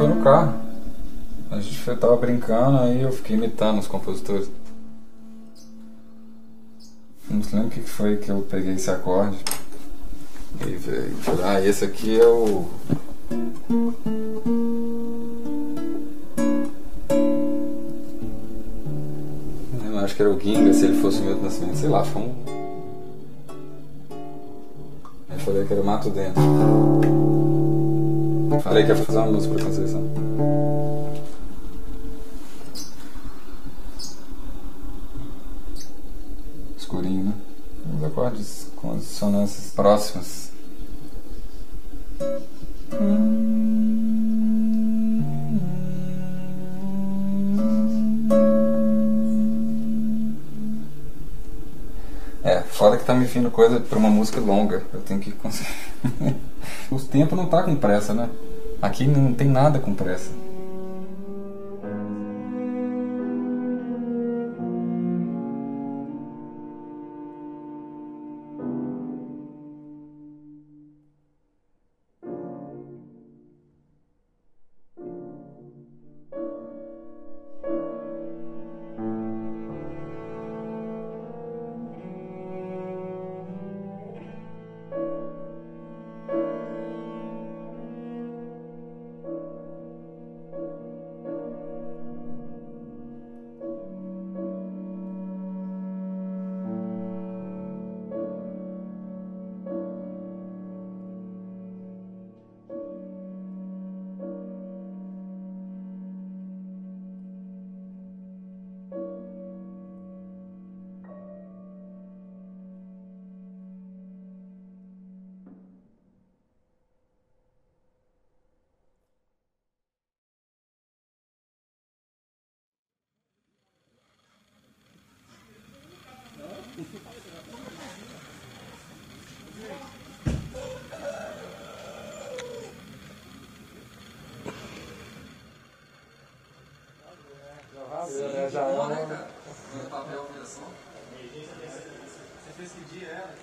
Foi no carro. A gente foi, tava brincando, aí eu fiquei imitando os compositores. Não se lembro o que foi que eu peguei esse acorde. E. Ah, esse aqui é o. Eu acho que era o Ginga, se ele fosse o meu nascimento, sei lá, foi um. Eu falei que era o Mato Dentro. Falei que ia fazer uma música pra Conceição. Escurinho, né? Os acordes com as dissonâncias próximas. É, fora que tá me vindo coisa pra uma música longa. Eu tenho que conseguir. o tempo não tá com pressa, né? Aqui não tem nada com pressa. Já, é, já boa, cara? Papel, Você fez que dia era?